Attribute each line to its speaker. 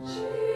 Speaker 1: Jesus.